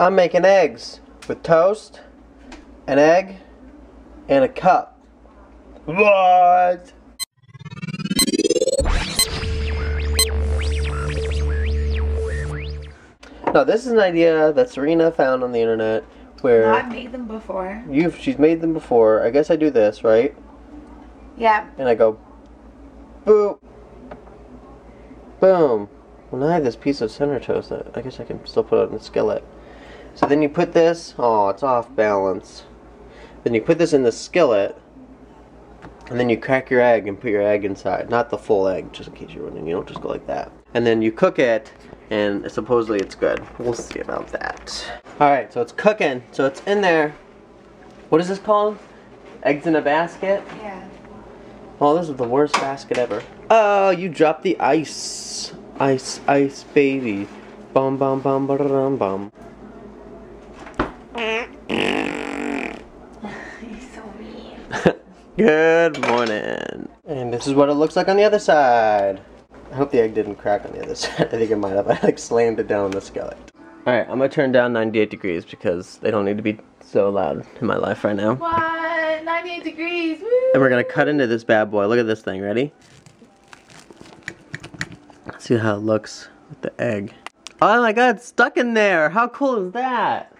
I'm making eggs with toast, an egg, and a cup. What? No, this is an idea that Serena found on the internet where no, I've made them before. you've she's made them before. I guess I do this, right? Yeah. And I go boop boom. Well now I have this piece of center toast that I guess I can still put it in the skillet. So then you put this oh it's off balance. Then you put this in the skillet and then you crack your egg and put your egg inside. Not the full egg, just in case you're wondering. You don't just go like that. And then you cook it and supposedly it's good. We'll see about that. Alright, so it's cooking. So it's in there. What is this called? Eggs in a basket? Yeah. Oh, this is the worst basket ever. Oh, you dropped the ice. Ice, ice, baby. Bum, bum, bum, ba dum bum. You're so mean. Good morning. And this is what it looks like on the other side. I hope the egg didn't crack on the other side. I think it might have. I like slammed it down on the skillet. Alright, I'm gonna turn down 98 degrees because they don't need to be so loud in my life right now. What? 98 degrees. Woo! And we're gonna cut into this bad boy. Look at this thing. Ready? See how it looks with the egg. Oh my god, it's stuck in there. How cool is that?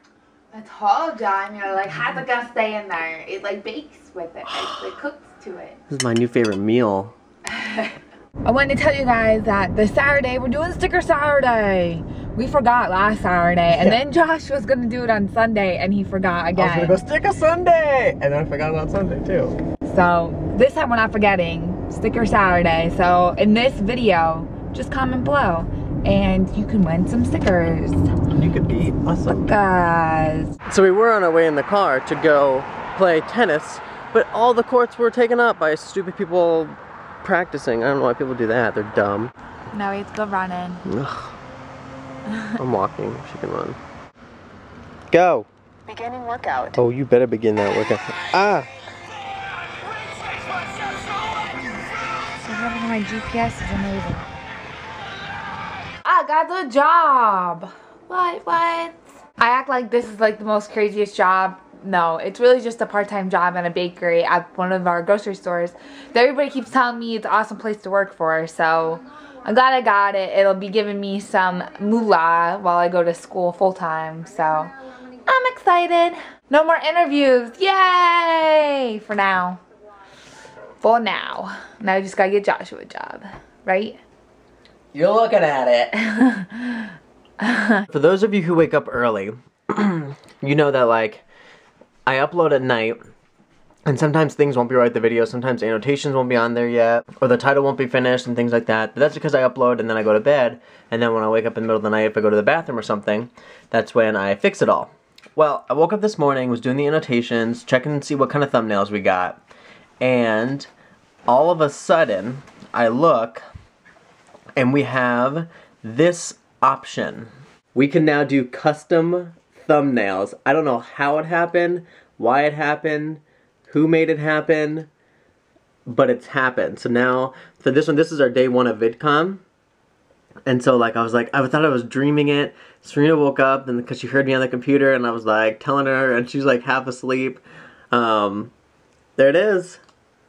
I told John, you're like, how's it gonna stay in there? It like bakes with it. It, it cooks to it. This is my new favorite meal. I wanted to tell you guys that this Saturday we're doing Sticker Saturday. We forgot last Saturday, and Yeah. then Josh was gonna do it on Sunday, and he forgot again. I was gonna go stick a Sunday! And then I forgot about Sunday too. So this time we're not forgetting Sticker Saturday. So in this video, just comment below, and you can win some stickers. You could be awesome. Guys, So we were on our way in the car to go play tennis, but all the courts were taken up by stupid people practicing. I don't know why people do that. They're dumb. now we have to go running. Ugh. I'm walking. She can run. Go. Beginning workout. Oh, you better begin that workout. Ah. My GPS is amazing. I got the job. What? What? I act like this is like the most craziest job. No, it's really just a part-time job in a bakery at one of our grocery stores. That everybody keeps telling me it's an awesome place to work for. So I'm glad I got it. It'll be giving me some moolah while I go to school full-time. So I'm excited. No more interviews. Yay! For now. For now. Now I just gotta get Joshua a job. Right? You're looking at it. For those of you who wake up early, you know that like I upload at night and sometimes things won't be right the video, sometimes annotations won't be on there yet, or the title won't be finished and things like that. But that's because I upload and then I go to bed, and then when I wake up in the middle of the night if I go to the bathroom or something, that's when I fix it all. Well, I woke up this morning, was doing the annotations, checking to see what kind of thumbnails we got, and all of a sudden I look and we have this option. We can now do custom thumbnails. I don't know how it happened, why it happened, who made it happen, but it's happened. So now, for this one, this is our day one of VidCon. And so, like, I was like, I thought I was dreaming it. Serena woke up, and because she heard me on the computer, and I was like telling her, and she's like half asleep. Um, there it is.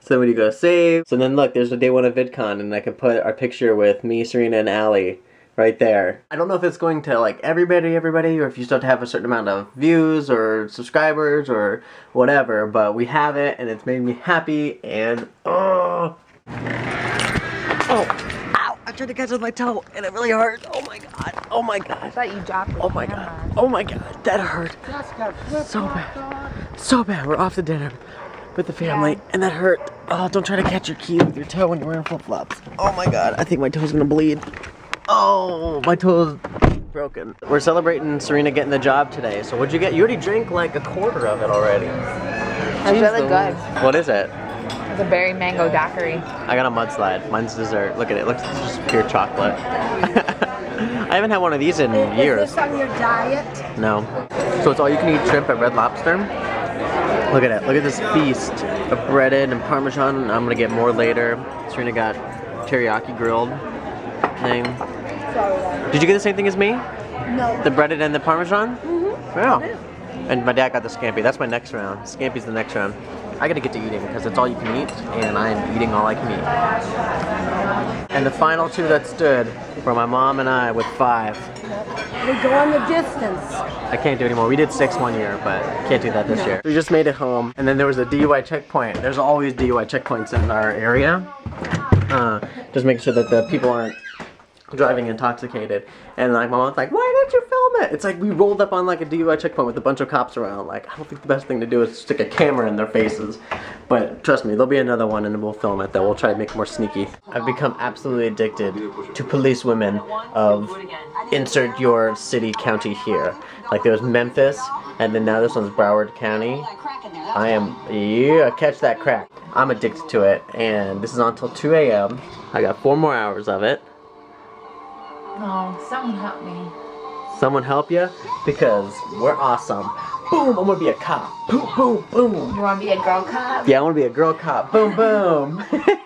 So when you go save, so then look, there's the day one of VidCon, and I can put our picture with me, Serena, and Alli right there. I don't know if it's going to like everybody, everybody, or if you still have to have a certain amount of views or subscribers or whatever, but we have it, and it's made me happy, and oh, oh, ow! I tried to catch it with my toe, and it really hurt. Oh my god! Oh my god. I god! thought you dropped the Oh my god! Oh my god! That hurt so bad, so bad. We're off to dinner with the family, Yeah. and that hurt. Oh, don't try to catch your key with your toe when you're wearing flip flops. Oh my god! I think my toe's gonna bleed. Oh, my toe's broken. We're celebrating Serena getting the job today. So what'd you get? You already drank like a quarter of it already. It's really good. What is it? It's a berry mango daiquiri. I got a mudslide. Mine's dessert. Look at it. It looks just pure chocolate. I haven't had one of these in years. Is this on your diet? No. So it's all you can eat shrimp at Red Lobster. Look at it. Look at this feast of breaded and parmesan. I'm gonna get more later. Serena got teriyaki grilled thing. Did you get the same thing as me? No. The breaded and the parmesan? Mm-hmm. Yeah. And my dad got the scampi. That's my next round. Scampi's the next round. I gotta get to eating because it's all you can eat, and I'm eating all I can eat. And the final two that stood were my mom and I with five. We go on the distance. I can't do anymore. We did six one year, but can't do that this year. We just made it home, and then there was a DUI checkpoint. There's always DUI checkpoints in our area. Uh, just making sure that the people aren't driving intoxicated. And like my mom's like, why didn't you film it? It's like we rolled up on like a DUI checkpoint with a bunch of cops around. Like I don't think the best thing to do is stick a camera in their faces. But trust me, there'll be another one and we'll film it that we'll try to make more sneaky. I've become absolutely addicted to police women of insert your city county here. Like there was Memphis and then now this one's Broward County. I am, yeah, catch that crack. I'm addicted to it and this is on until 2 a.m. I got four more hours of it. Someone help me. Someone help you? Because we're awesome. Boom, I'm gonna be a cop. Boom, boom, boom. You want to be a girl cop? Yeah, I wanna be a girl cop. Boom. Boom.